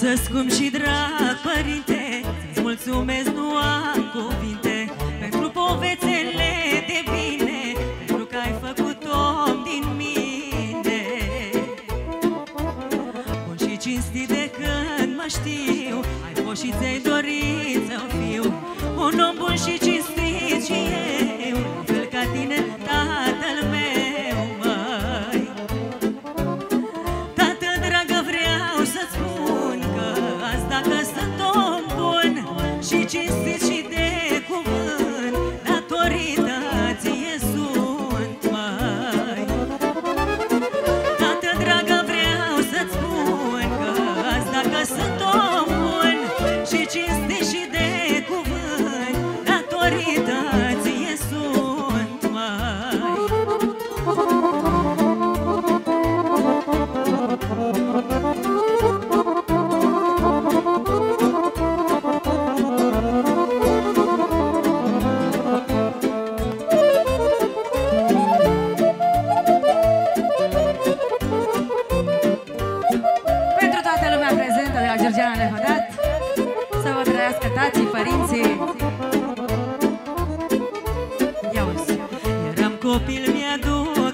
Tăicuță scump și drag, părinte Îți mulțumesc, nu am cuvinte. Pentru povețele de bine Pentru că ai făcut om din mine. Bun și cinstit de când mă știu Ai fost și ți-ai dorit să fiu Un om bun și cinstit și eu la Georgiana Lehodat Să vă trăiască tații, părinții Ia uzi. Eram copil, mi-aduc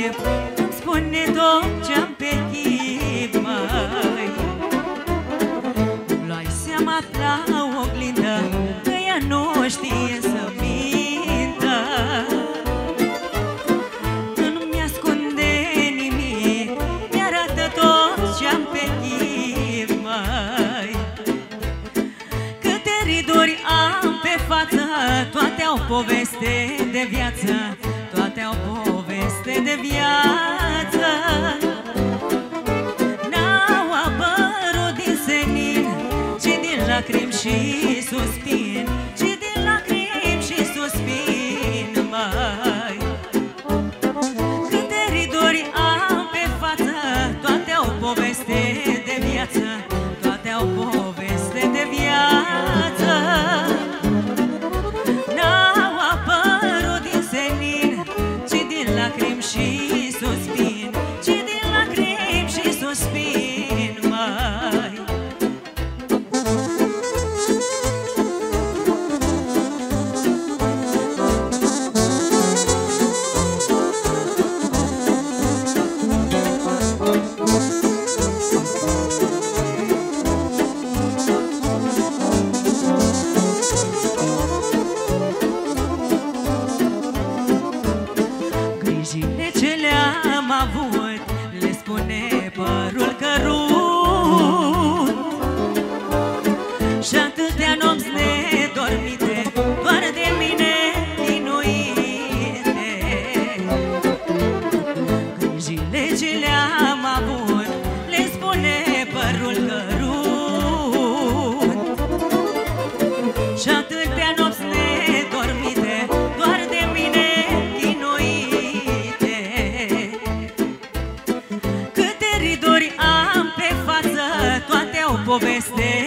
pe chip Îmi spune tot ce-am pe chip, măi. Luai seama la oglindă Că ea nu știe să mintă. Nu-mi ascunde nimic Mi-arată tot ce-am pe chip, măi. Câte riduri am pe față Toate au poveste de viață Toate au poveste de viață. N-au apărut din senin Ci din lacrimi și suspin vou vencer.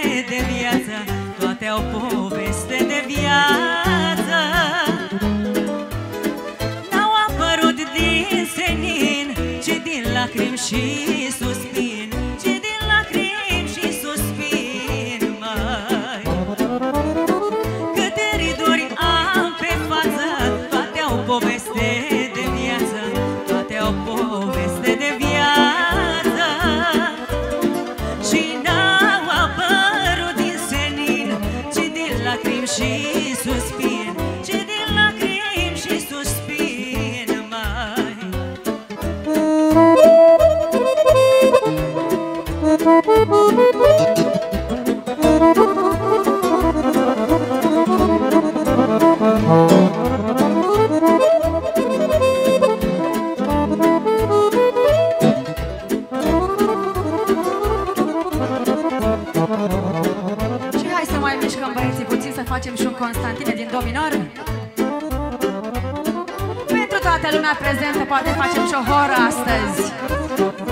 toată lumea prezentă Poate facem și o horă astăzi.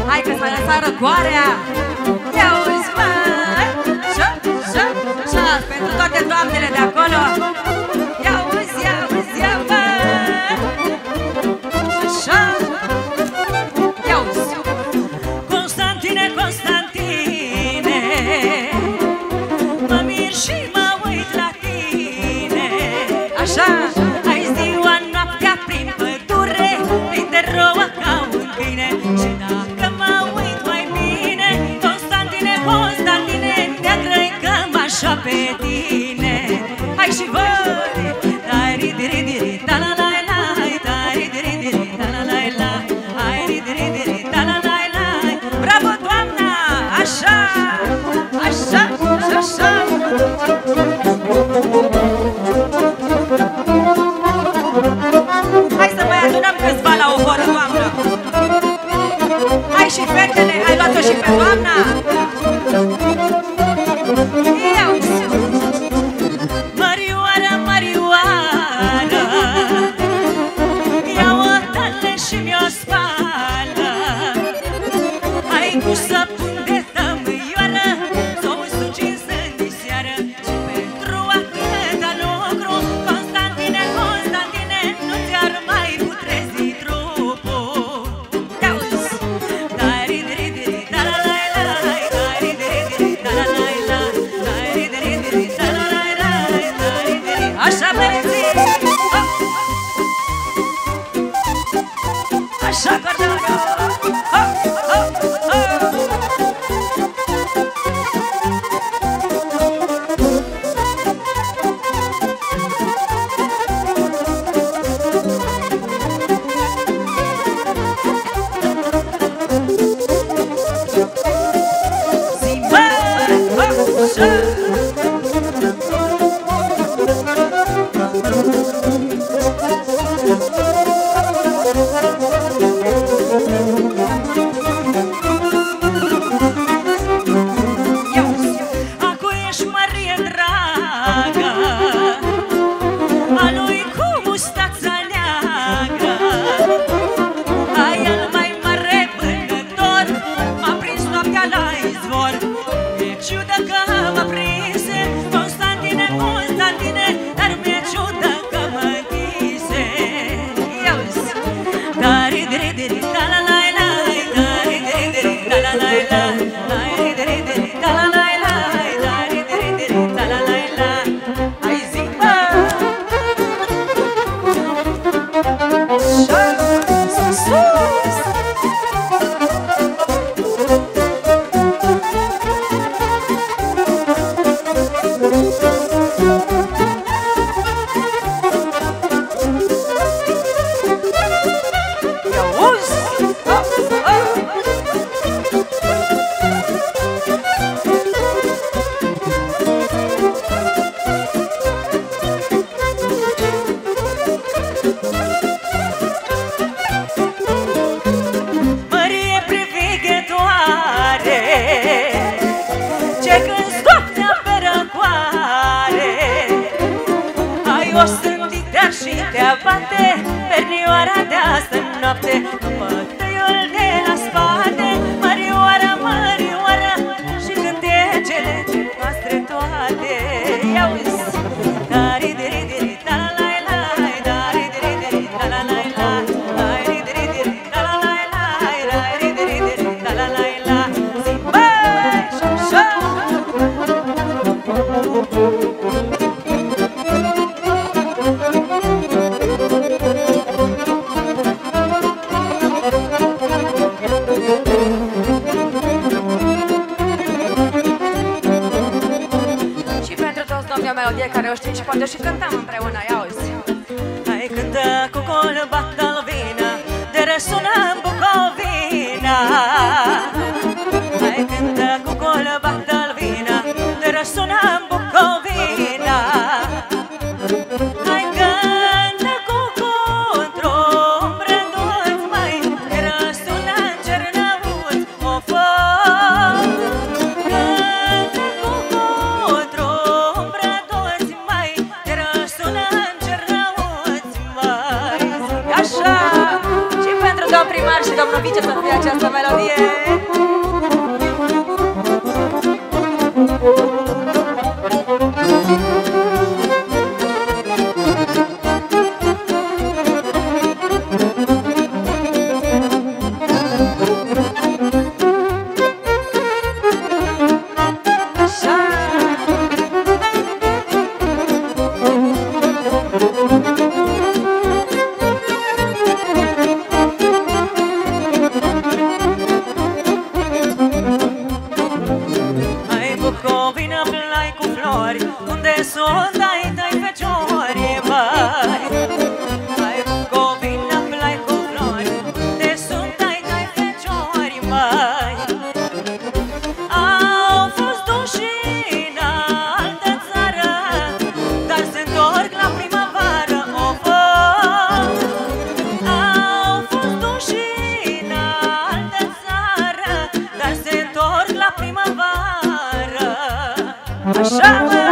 Hai că s-a lăsat răcoarea Ia uzi, mă! Șa, șa, șa Pentru toate doamnele de acolo. Bravo! って。Deixa eu cantar uma. ce să fie această melodie! shower.